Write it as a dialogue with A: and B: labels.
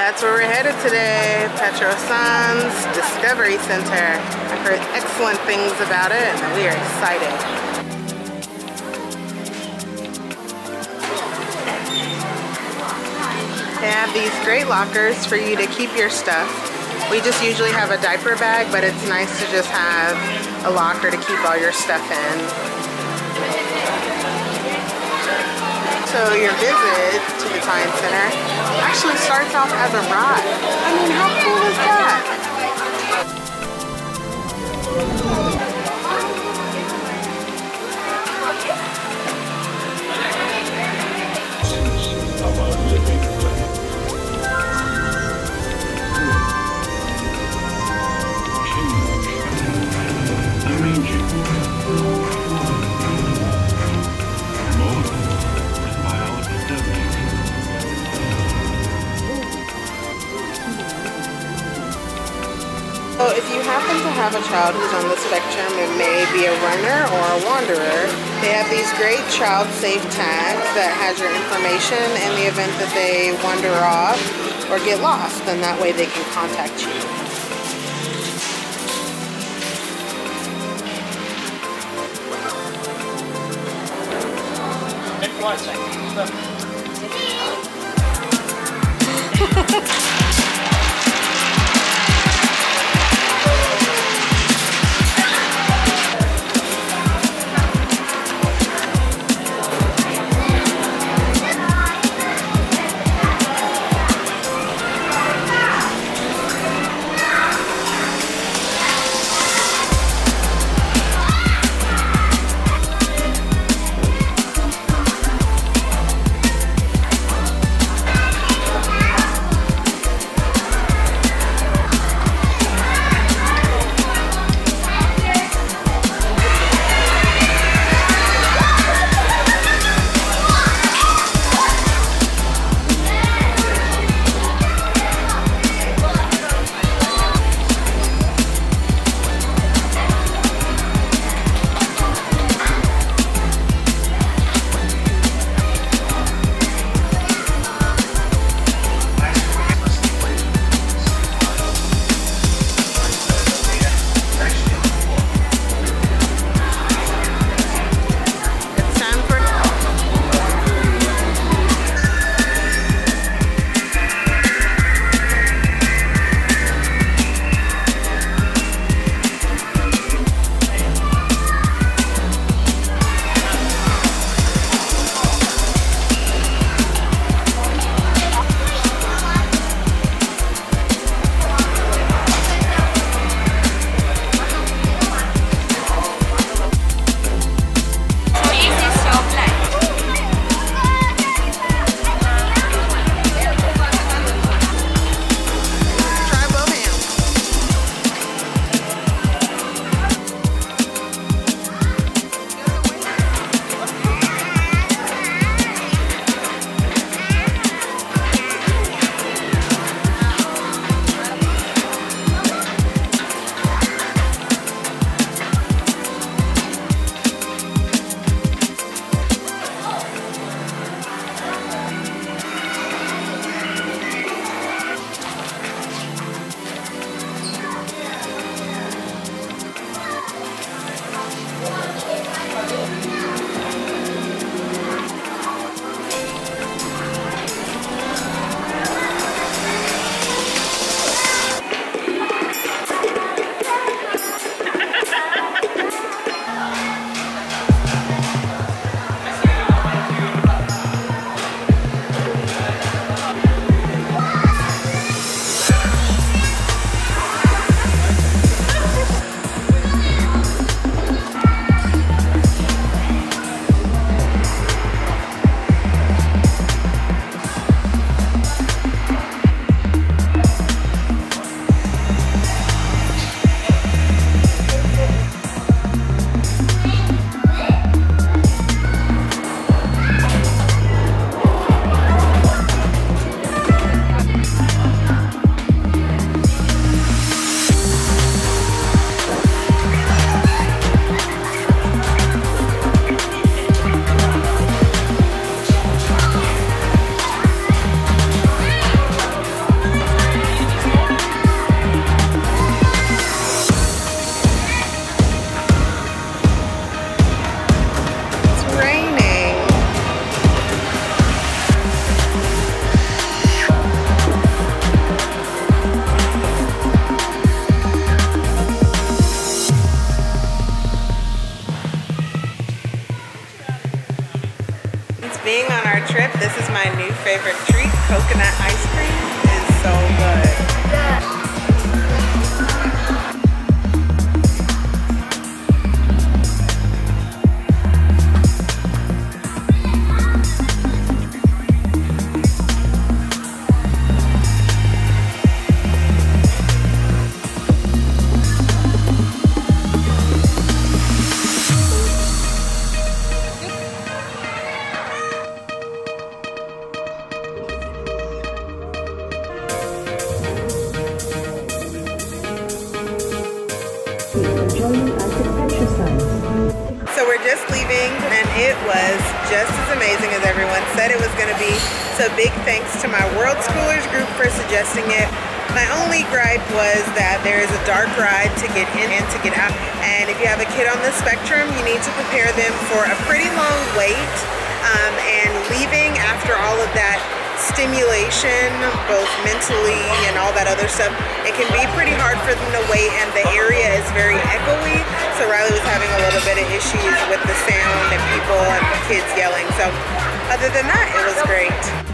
A: That's where we're headed today, Petro Petrosains Discovery Center. I've heard excellent things about it and we are excited. They have these great lockers for you to keep your stuff. We just usually have a diaper bag, but it's nice to just have a locker to keep all your stuff in. So your visit to the Time Center actually starts off as a ride. I mean, how cool is that? So if you happen to have a child who's on the spectrum and may be a runner or a wanderer, they have these great child safe tags that has your information in the event that they wander off or get lost, and that way they can contact you. Thank you my new favorite treat, coconut ice cream. Just leaving and it was just as amazing as everyone said it was going to be. So big thanks to my World Schoolers group for suggesting it. My only gripe was that there is a dark ride to get in and to get out. And if you have a kid on the spectrum, you need to prepare them for a pretty long wait. Um, and leaving after all of that stimulation, both mentally and all that other stuff, it can be pretty hard for them to wait and the area is very echoey. So Riley was having a little bit of issues with the sound and people and kids yelling. So other than that, it was great.